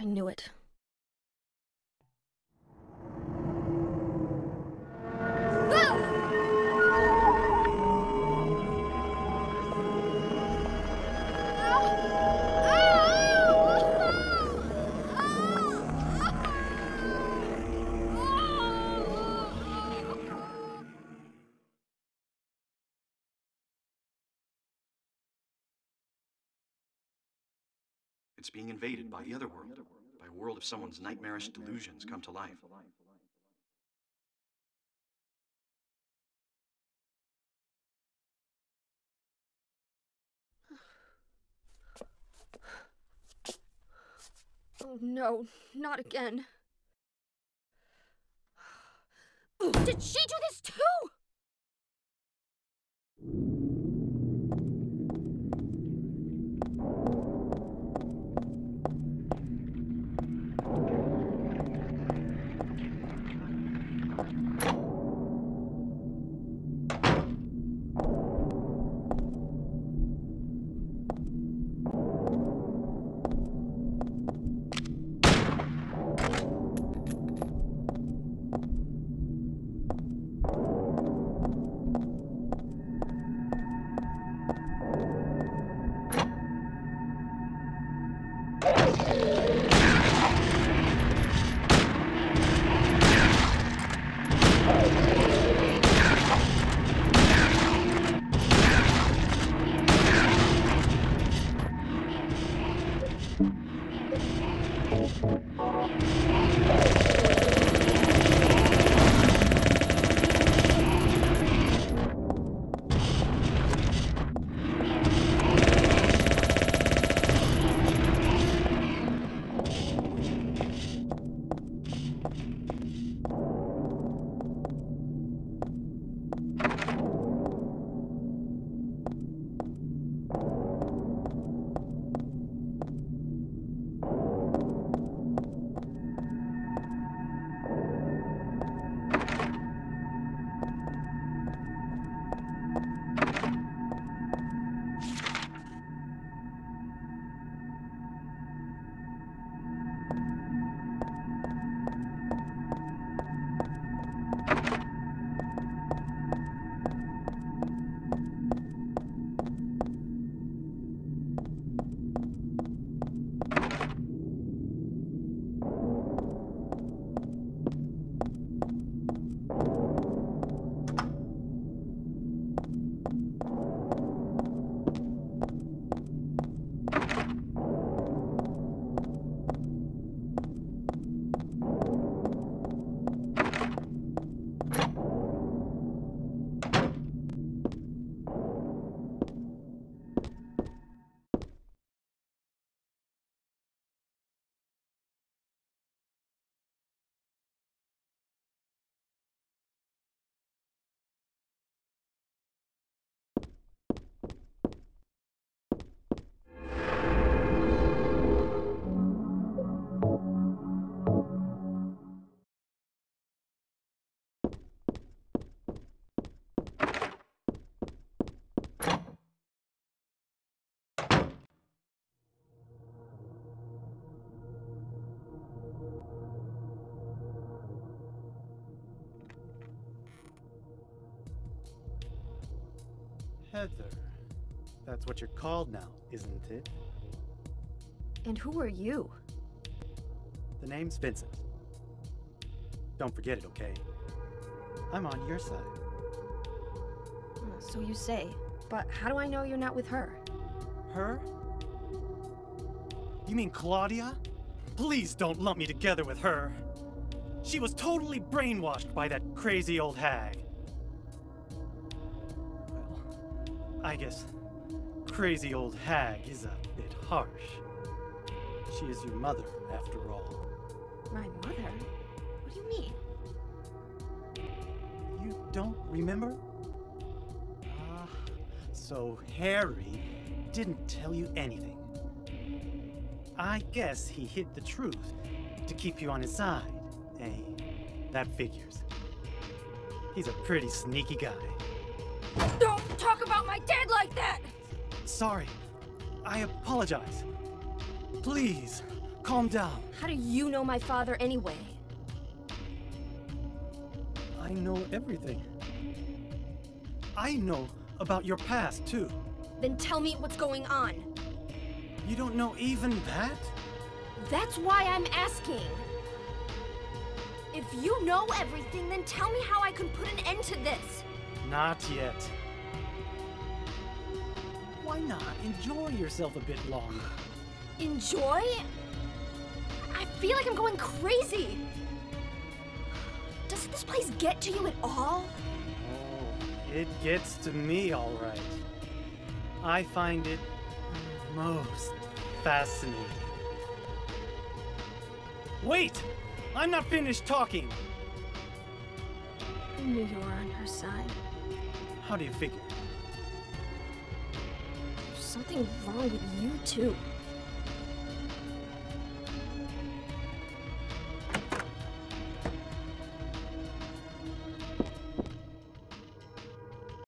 I knew it. It's being invaded by the other world, by a world of someone's nightmarish delusions come to life. Oh no, not again. Did she do this too? Heather. That's what you're called now, isn't it? And who are you? The name's Vincent. Don't forget it, okay? I'm on your side. So you say. But how do I know you're not with her? Her? You mean Claudia? Please don't lump me together with her. She was totally brainwashed by that crazy old hag. I guess crazy old hag is a bit harsh. She is your mother, after all. My mother? What do you mean? You don't remember? Ah, so Harry didn't tell you anything. I guess he hid the truth to keep you on his side. eh? that figures. He's a pretty sneaky guy. Talk about my dad like that! Sorry. I apologize. Please, calm down. How do you know my father anyway? I know everything. I know about your past, too. Then tell me what's going on. You don't know even that? That's why I'm asking. If you know everything, then tell me how I can put an end to this. Not yet. Why not enjoy yourself a bit longer? Enjoy? I feel like I'm going crazy. Doesn't this place get to you at all? Oh, it gets to me, all right. I find it most fascinating. Wait! I'm not finished talking! I knew you were on her side. How do you figure? Something wrong with you, too.